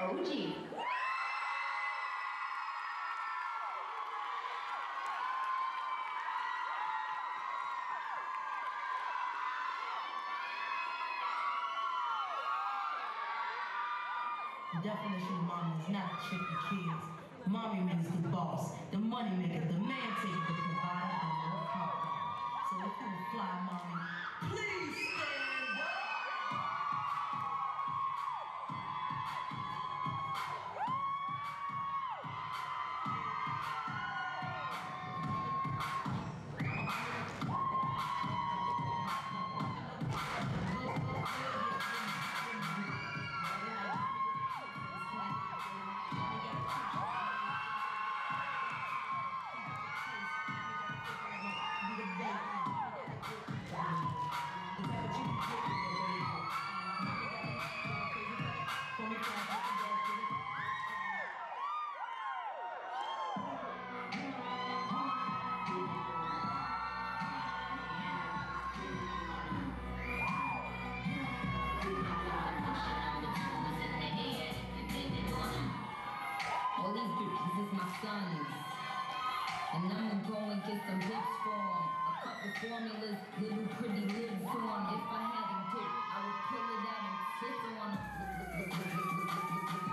The definition of mommy is not trick the kids. Mommy means the boss, the money maker, the man taker, And I'ma go and get some hips for 'em. A couple formulas, little pretty lips on 'em. If I had a dick, I would pull it out and sit on 'em.